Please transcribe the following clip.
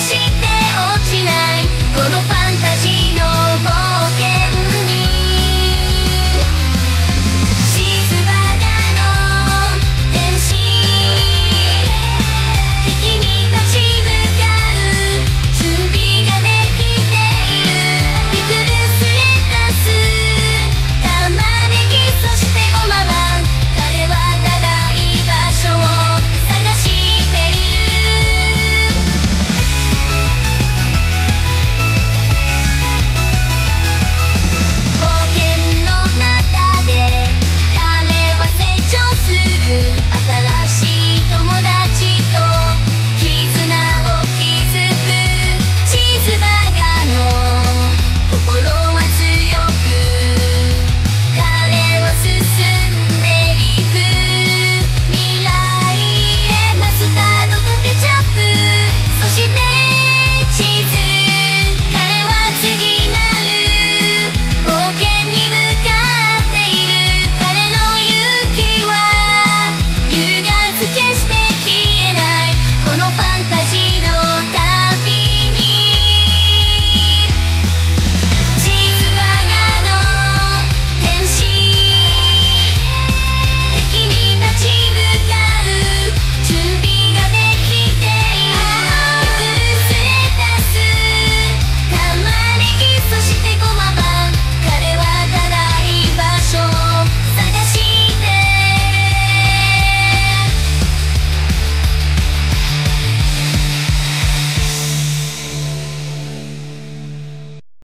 して落ちない。このファンタジーの